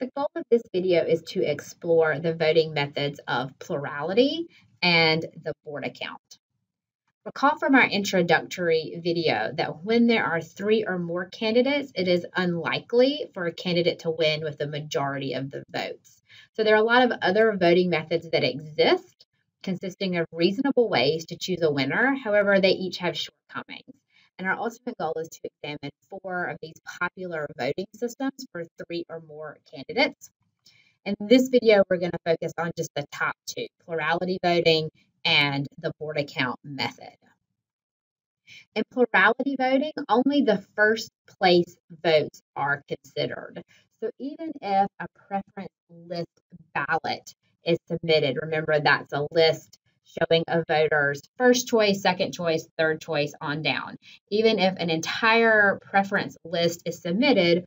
The goal of this video is to explore the voting methods of plurality and the Borda count. Recall from our introductory video that when there are three or more candidates, it is unlikely for a candidate to win with the majority of the votes. So there are a lot of other voting methods that exist, consisting of reasonable ways to choose a winner. However, they each have shortcomings. And our ultimate goal is to examine four of these popular voting systems for three or more candidates. In this video, we're going to focus on just the top two, plurality voting and the Borda count method. In plurality voting, only the first place votes are considered. So even if a preference list ballot is submitted, remember that's a list showing a voter's first choice, second choice, third choice on down. Even if an entire preference list is submitted,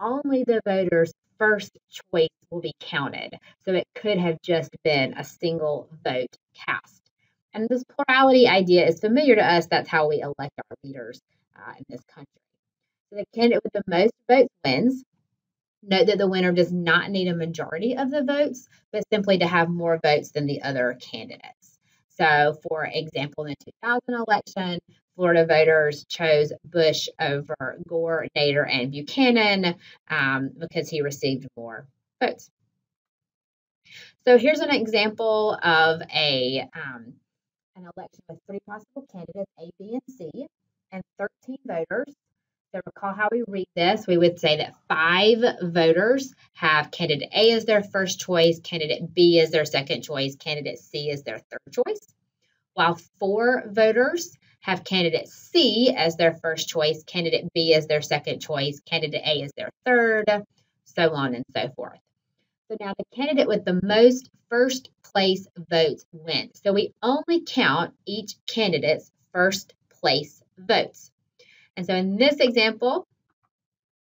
only the voter's first choice will be counted. So it could have just been a single vote cast. And this plurality idea is familiar to us. That's how we elect our leaders uh, in this country. So the candidate with the most votes wins. Note that the winner does not need a majority of the votes, but simply to have more votes than the other candidates. So, for example, in the 2000 election, Florida voters chose Bush over Gore, Nader, and Buchanan um, because he received more votes. So here's an example of a um, an election with three possible candidates, A, B, and C, and 13 voters. So recall how we read this. We would say that five voters have candidate A as their first choice, candidate B as their second choice, candidate C as their third choice, while four voters have candidate C as their first choice, candidate B as their second choice, candidate A as their third, so on and so forth. So now the candidate with the most first place votes wins. So we only count each candidate's first place votes. And so in this example,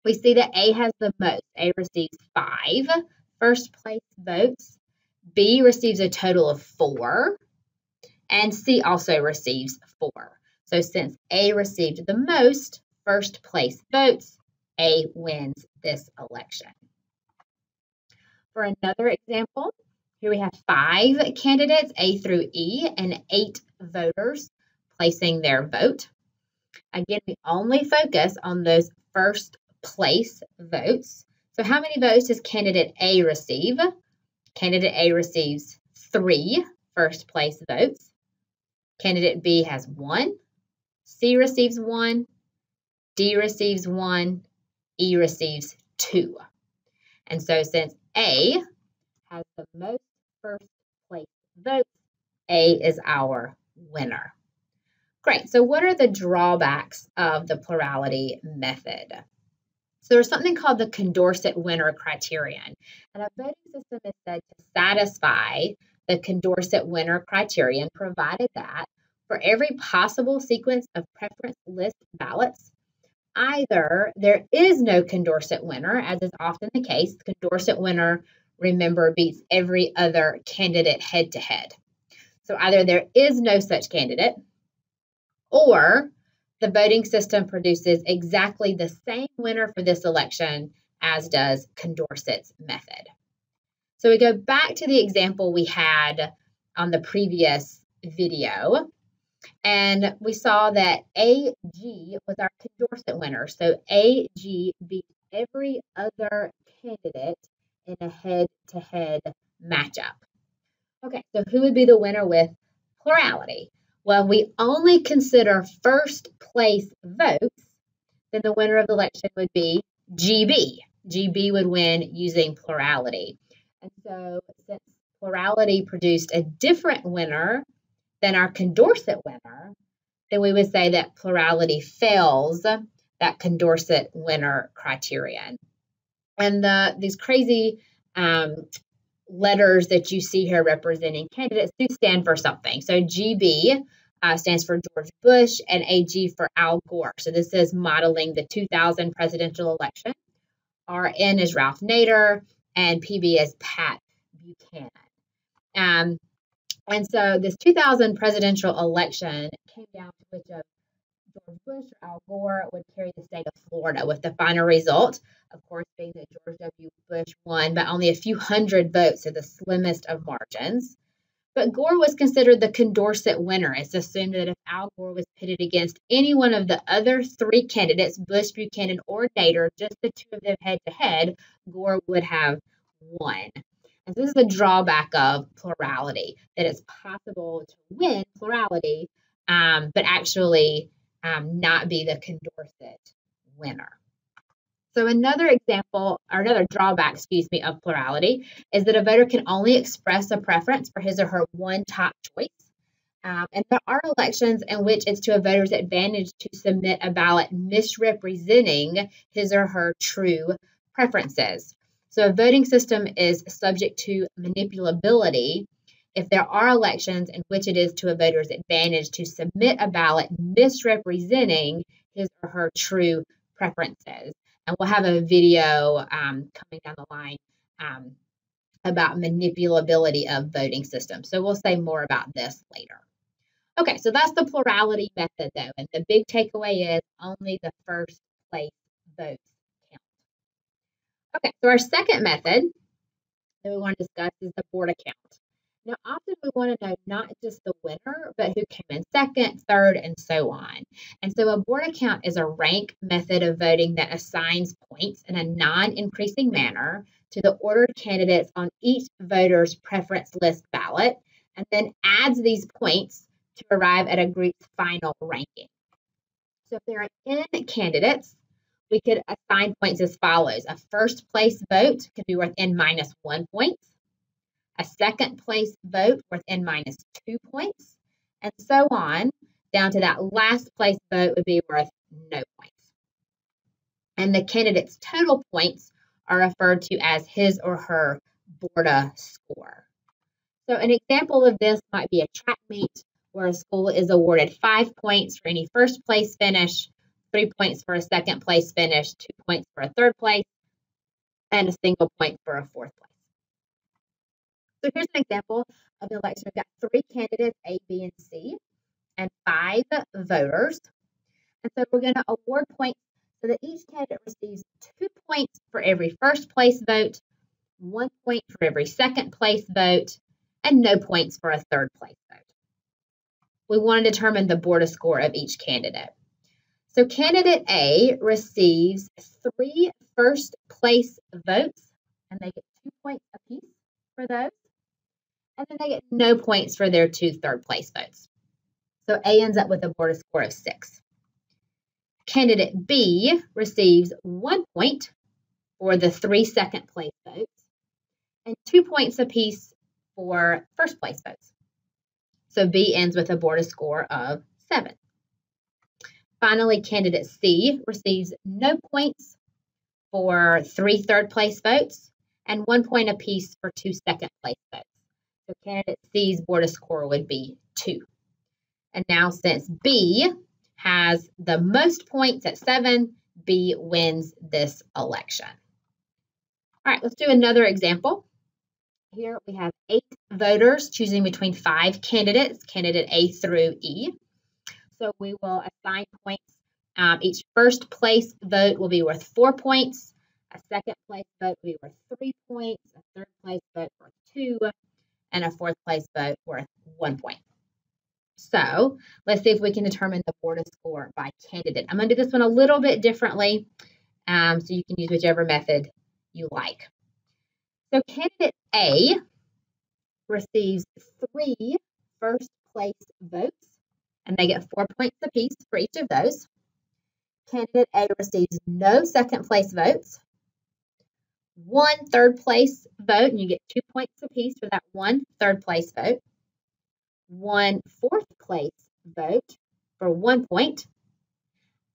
we see that A has the most. A receives five first place votes. B receives a total of four. And C also receives four. So since A received the most first place votes, A wins this election. For another example, here we have five candidates, A through E, and eight voters placing their vote. Again, we only focus on those first place votes. So how many votes does candidate A receive? Candidate A receives three first place votes. Candidate B has one. C receives one. D receives one. E receives two. And so since A has the most first place votes, A is our winner. Great. So what are the drawbacks of the plurality method? So there's something called the Condorcet winner criterion. And a voting system is said to satisfy the Condorcet winner criterion provided that for every possible sequence of preference list ballots, either there is no Condorcet winner, as is often the case, Condorcet winner, remember, beats every other candidate head to head. So either there is no such candidate, or the voting system produces exactly the same winner for this election as does Condorcet's method. So we go back to the example we had on the previous video. And we saw that AG was our Condorcet winner. So AG beat every other candidate in a head to head matchup. Okay, so who would be the winner with plurality? Well, we only consider first place votes, then the winner of the election would be GB. GB would win using plurality. And so, since plurality produced a different winner than our Condorcet winner, then we would say that plurality fails that Condorcet winner criterion. And the, these crazy um, letters that you see here representing candidates do stand for something. So GB uh, stands for George Bush and AG for Al Gore. So this is modeling the 2000 presidential election. RN is Ralph Nader and PB is Pat Buchanan. Um, and so this 2000 presidential election came down to which of Bush or Al Gore would carry the state of Florida, with the final result of course, being that George W. Bush won by only a few hundred votes, so the slimmest of margins. But Gore was considered the Condorcet winner. It's assumed that if Al Gore was pitted against any one of the other three candidates, Bush, Buchanan, or Nader, just the two of them head to head, Gore would have won. And this is a drawback of plurality, that it's possible to win plurality, um, but actually um, not be the Condorcet winner. So another example, or another drawback, excuse me, of plurality is that a voter can only express a preference for his or her one top choice. Um, and there are elections in which it's to a voter's advantage to submit a ballot misrepresenting his or her true preferences. So a voting system is subject to manipulability if there are elections in which it is to a voter's advantage to submit a ballot misrepresenting his or her true preferences. And we'll have a video um, coming down the line um, about manipulability of voting systems. So we'll say more about this later. Okay, so that's the plurality method though. And the big takeaway is only the first place votes count. Okay, so our second method that we want to discuss is the Borda count. Now, often we want to know not just the winner, but who came in second, third, and so on. And so a Borda count is a rank method of voting that assigns points in a non increasing manner to the ordered candidates on each voter's preference list ballot and then adds these points to arrive at a group's final ranking. So if there are n candidates, we could assign points as follows. A first place vote could be worth n minus one point. A second place vote worth n minus two points, and so on down to that last place vote would be worth no points. And the candidate's total points are referred to as his or her Borda score. So an example of this might be a track meet where a school is awarded five points for any first place finish, three points for a second place finish, two points for a third place, and a single point for a fourth place. So here's an example of the election. We've got three candidates, A, B, and C, and five voters. And so we're going to award points so that each candidate receives two points for every first place vote, one point for every second place vote, and no points for a third place vote. We want to determine the Borda score of each candidate. So candidate A receives three first place votes, and they get two points apiece for those and they get no points for their two third place votes. So A ends up with a Borda score of six. Candidate B receives one point for the three second place votes and two points apiece for first place votes. So B ends with a Borda score of seven. Finally, candidate C receives no points for three third place votes and one point apiece for two second place votes. So candidate C's Borda score would be 2. And now since B has the most points at 7, B wins this election. All right, let's do another example. Here we have eight voters choosing between five candidates, candidate A through E. So we will assign points. Um, each first place vote will be worth four points. A second place vote will be worth three points. A third place vote worth two and a fourth place vote worth one point. So let's see if we can determine the Borda score by candidate. I'm going to do this one a little bit differently, um, so you can use whichever method you like. So candidate A receives three first place votes, and they get four points apiece for each of those. Candidate A receives no second place votes, one third place vote, and you get two points apiece for that one third place vote, one fourth place vote for one point,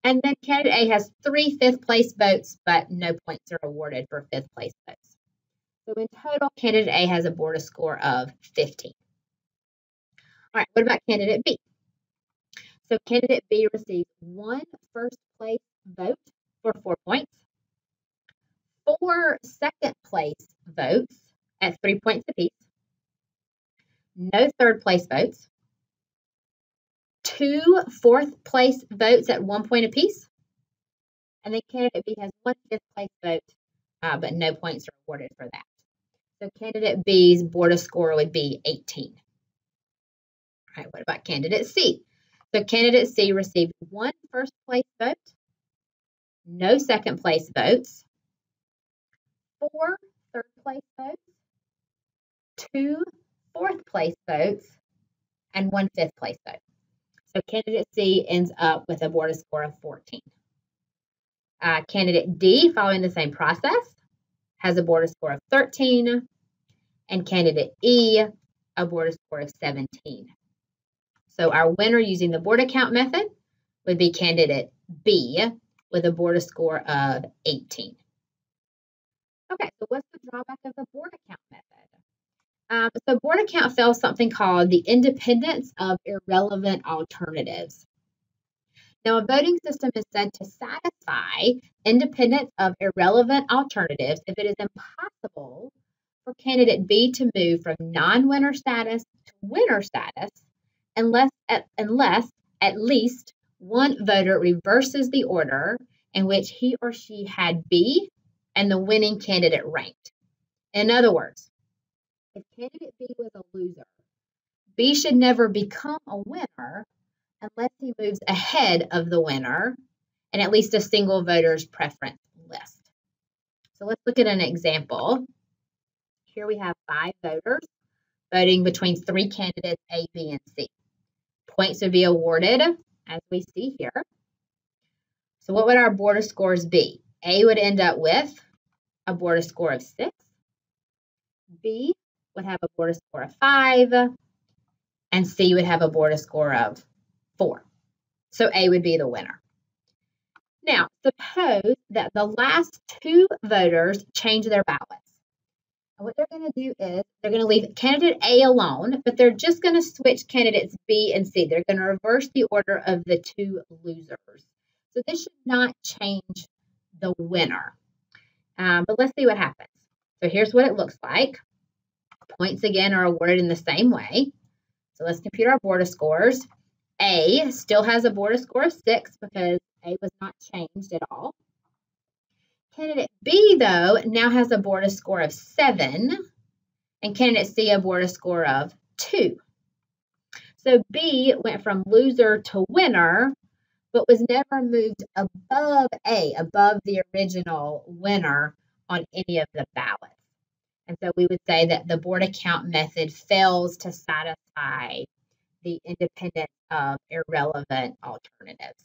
and then candidate A has three fifth place votes, but no points are awarded for fifth place votes. So in total, candidate A has a Borda score of 15. All right, what about candidate B? So candidate B receives one first place vote for four points, four second place votes at three points apiece, no third place votes, two fourth place votes at one point apiece, And then candidate B has one fifth place vote, uh, but no points are awarded for that. So candidate B's Borda score would be 18. All right, what about candidate C? So candidate C received one first place vote, no second place votes, four third place votes, two fourth place votes, and one fifth place vote. So candidate C ends up with a Borda score of 14. Uh, candidate D, following the same process, has a Borda score of 13, and candidate E, a Borda score of 17. So our winner using the Borda count method would be candidate B with a Borda score of 18. Okay, so what's the drawback of the Borda count method? Um, so Borda count fails something called the independence of irrelevant alternatives. Now, a voting system is said to satisfy independence of irrelevant alternatives if it is impossible for candidate B to move from non-winner status to winner status unless at, unless at least one voter reverses the order in which he or she had B and the winning candidate ranked. In other words, if candidate B was a loser, B should never become a winner unless he moves ahead of the winner and at least a single voter's preference list. So let's look at an example. Here we have five voters voting between three candidates A, B, and C. Points would be awarded as we see here. So what would our Borda scores be? A would end up with a Borda score of 6. B would have a Borda score of 5. And C would have a Borda score of 4. So A would be the winner. Now, suppose that the last two voters change their ballots. what they're going to do is they're going to leave candidate A alone, but they're just going to switch candidates B and C. They're going to reverse the order of the two losers. So this should not change the winner. Um, but let's see what happens. So here's what it looks like. Points again are awarded in the same way. So let's compute our Borda scores. A still has a Borda score of 6 because A was not changed at all. Candidate B, though, now has a Borda score of 7, and candidate C a Borda score of 2. So B went from loser to winner, but was never moved above A, above the original winner on any of the ballots. And so we would say that the Borda count method fails to satisfy the independent of irrelevant alternatives.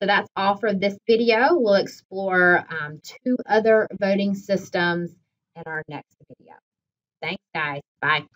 So that's all for this video. We'll explore um, two other voting systems in our next video. Thanks, guys. Bye.